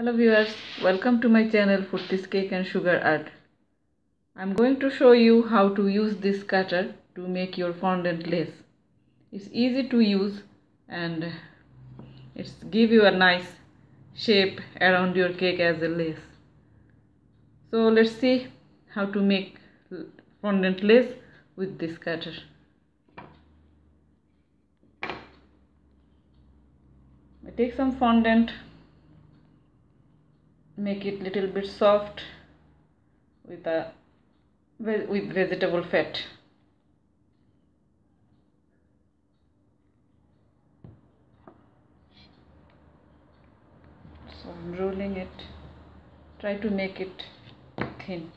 Hello viewers, welcome to my channel Furty's Cake and Sugar Art. I'm going to show you how to use this cutter to make your fondant lace. It's easy to use and it's give you a nice shape around your cake as a lace. So let's see how to make fondant lace with this cutter. I take some fondant make it little bit soft with a with vegetable fat. So I'm rolling it. Try to make it thin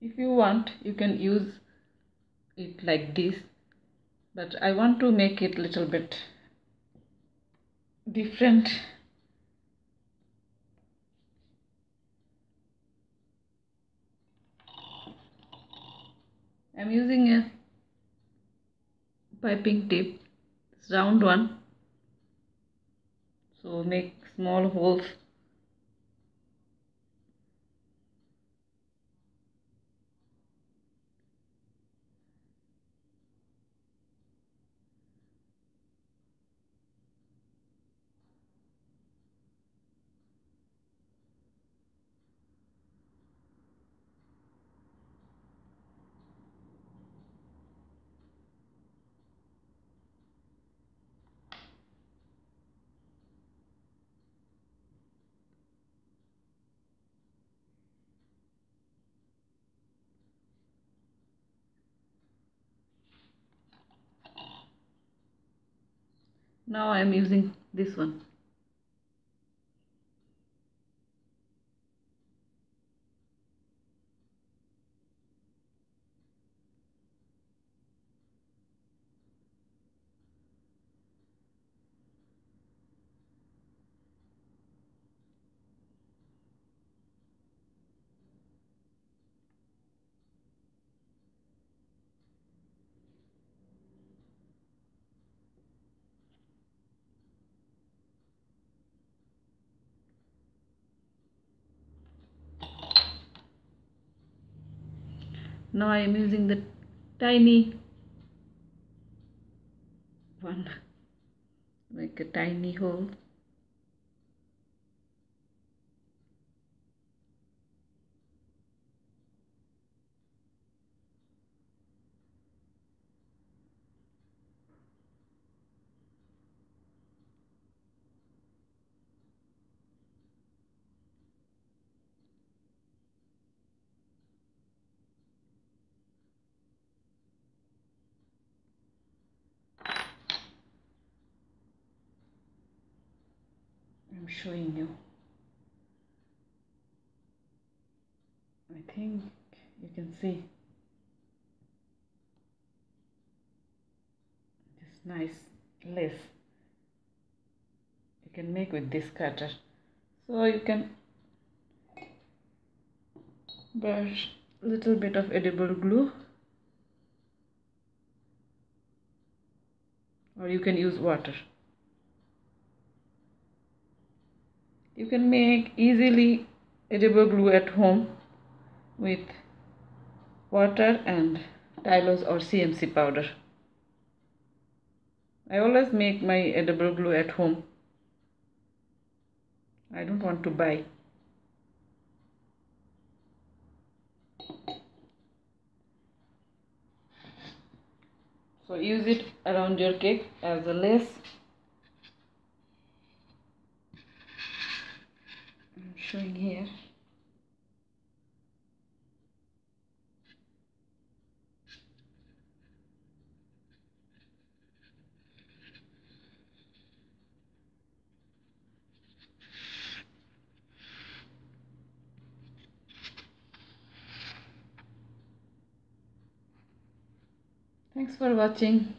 if you want you can use it like this but I want to make it little bit different. I'm using a piping tip round one. So make small holes now I am using this one now I am using the tiny one. Make a tiny hole I'm showing you. I think you can see. This nice lace you can make with this cutter. So you can brush a little bit of edible glue. Or you can use water you can make easily edible glue at home with water and Tylose or CMC powder. I always make my edible glue at home. I don't want to buy. So use it around your cake as a lace I'm showing here Thanks for watching.